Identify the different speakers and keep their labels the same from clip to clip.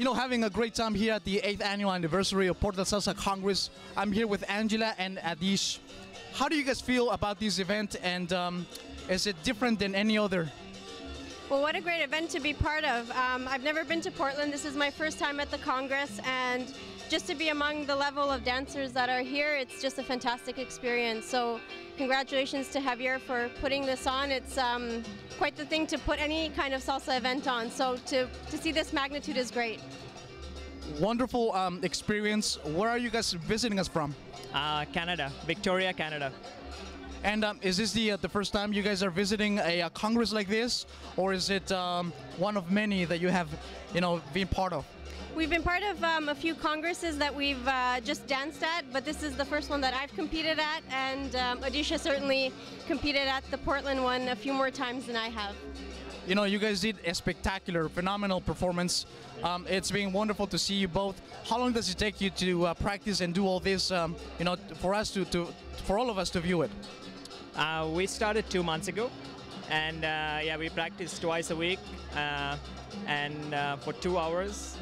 Speaker 1: you know, having a great time here at the 8th annual anniversary of Portland Salsa Congress. I'm here with Angela and Adeesh. How do you guys feel about this event and um, is it different than any other?
Speaker 2: Well, what a great event to be part of. Um, I've never been to Portland. This is my first time at the Congress, and just to be among the level of dancers that are here, it's just a fantastic experience. So, congratulations to Javier for putting this on. It's um, quite the thing to put any kind of salsa event on. So, to, to see this magnitude is great.
Speaker 1: Wonderful um, experience. Where are you guys visiting us from?
Speaker 3: Uh, Canada, Victoria, Canada.
Speaker 1: And um, is this the uh, the first time you guys are visiting a, a congress like this, or is it um, one of many that you have, you know, been part of?
Speaker 2: We've been part of um, a few congresses that we've uh, just danced at, but this is the first one that I've competed at, and um, Adisha certainly competed at the Portland one a few more times than I have.
Speaker 1: You know, you guys did a spectacular, phenomenal performance. Um, it's been wonderful to see you both. How long does it take you to uh, practice and do all this? Um, you know, for us to, to, for all of us to view it.
Speaker 3: Uh, we started two months ago, and uh, yeah, we practiced twice a week, uh, and uh, for two hours.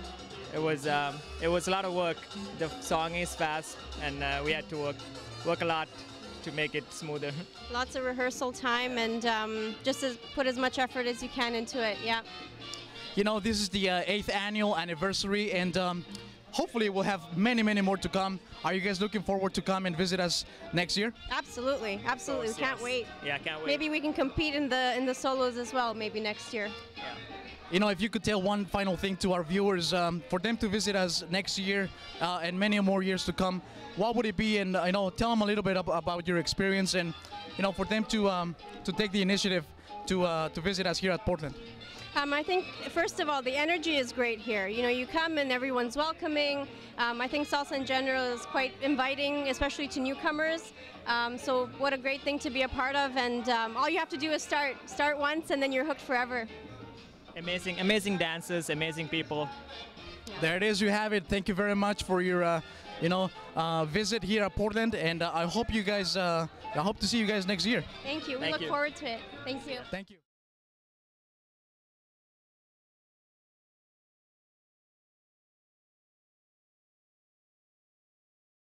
Speaker 3: It was um, it was a lot of work. The song is fast, and uh, we had to work work a lot to make it smoother.
Speaker 2: Lots of rehearsal time and um, just as, put as much effort as you can into it. Yeah.
Speaker 1: You know, this is the uh, eighth annual anniversary, and um, hopefully we'll have many, many more to come. Are you guys looking forward to come and visit us next year?
Speaker 2: Absolutely, absolutely.
Speaker 3: course,
Speaker 2: we can't
Speaker 3: yes.
Speaker 2: wait.
Speaker 3: Yeah, can't wait.
Speaker 2: Maybe we can compete in the in the solos as well. Maybe next year. Yeah.
Speaker 1: You know, if you could tell one final thing to our viewers um, for them to visit us next year uh, and many more years to come, what would it be? And you know, tell them a little bit ab- about your experience, and you know, for them to um, to take the initiative to uh, to visit us here at Portland.
Speaker 2: Um, I think, first of all, the energy is great here. You know, you come and everyone's welcoming. Um, I think salsa in general is quite inviting, especially to newcomers. Um, so, what a great thing to be a part of. And um, all you have to do is start. Start once, and then you're hooked forever.
Speaker 3: amazing, amazing dances, amazing people.
Speaker 1: There it is. You have it. Thank you very much for your, uh, you know, uh, visit here at Portland, and uh, I hope you guys. Uh, I hope to see you guys next year.
Speaker 2: Thank you. We
Speaker 3: Thank
Speaker 2: look
Speaker 3: you.
Speaker 2: forward to it. Thank you.
Speaker 1: Thank you.